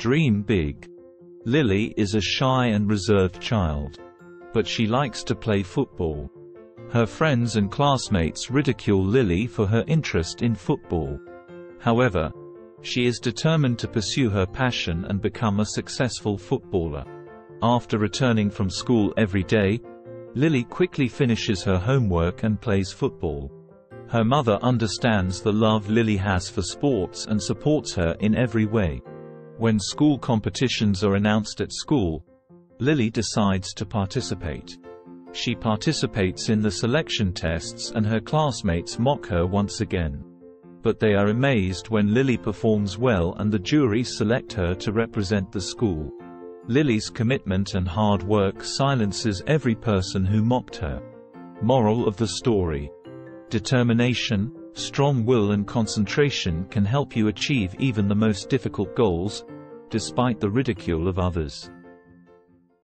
Dream big. Lily is a shy and reserved child. But she likes to play football. Her friends and classmates ridicule Lily for her interest in football. However, she is determined to pursue her passion and become a successful footballer. After returning from school every day, Lily quickly finishes her homework and plays football. Her mother understands the love Lily has for sports and supports her in every way. When school competitions are announced at school, Lily decides to participate. She participates in the selection tests and her classmates mock her once again. But they are amazed when Lily performs well and the jury select her to represent the school. Lily's commitment and hard work silences every person who mocked her. Moral of the story. Determination, strong will and concentration can help you achieve even the most difficult goals, despite the ridicule of others.